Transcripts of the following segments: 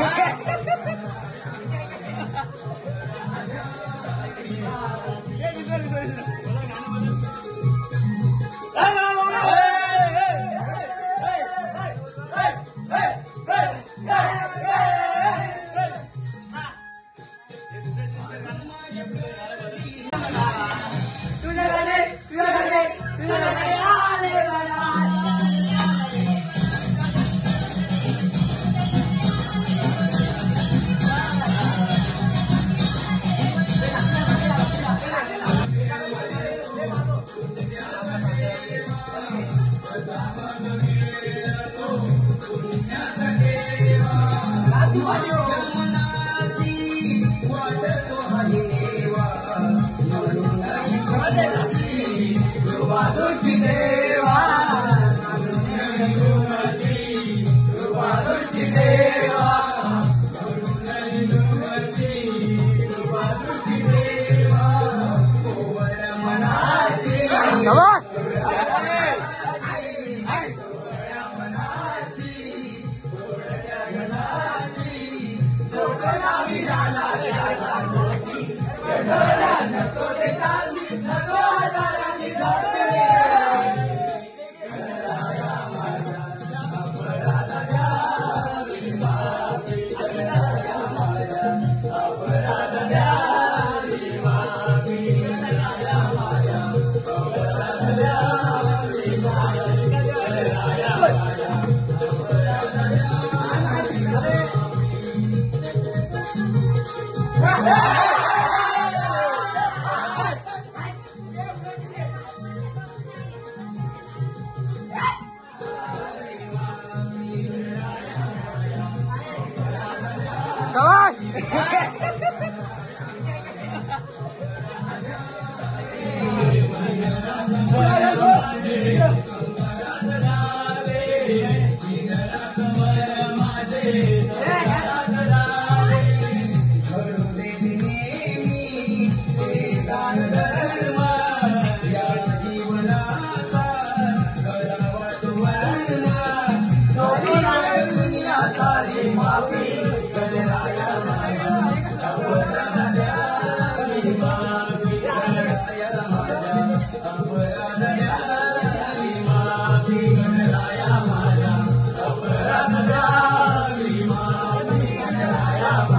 Okay. Yeah. Baba.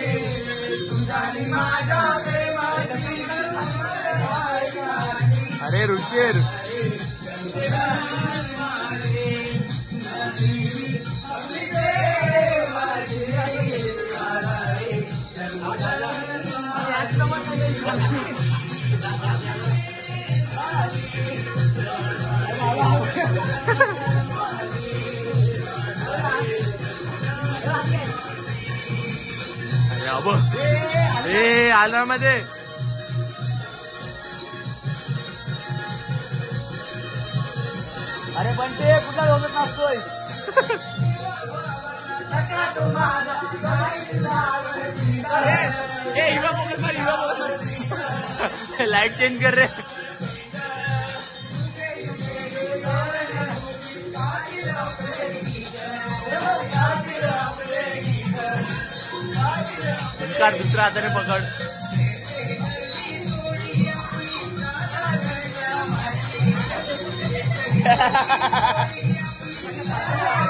अरे Ruchir Ha ha ha! बाबा ए आलमध्ये अरे बंटे कुछ दोघत नाचतोय चेंज कर रे काट दूसरा हाथाने पकड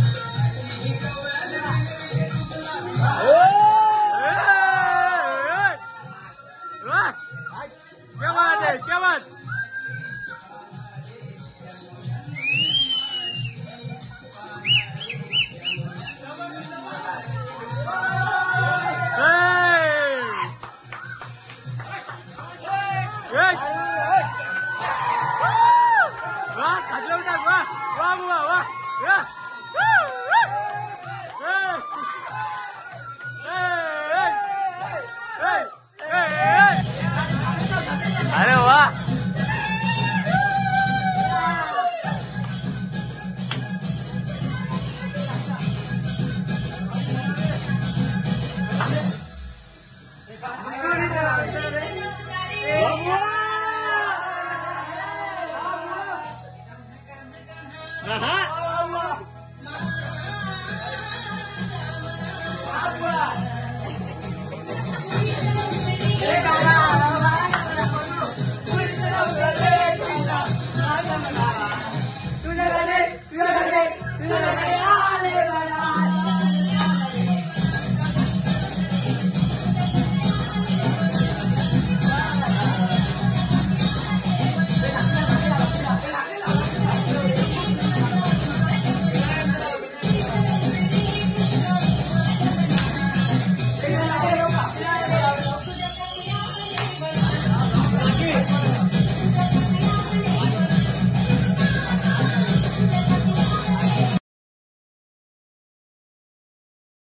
Bak. Cemal, Cemal. Uh-huh.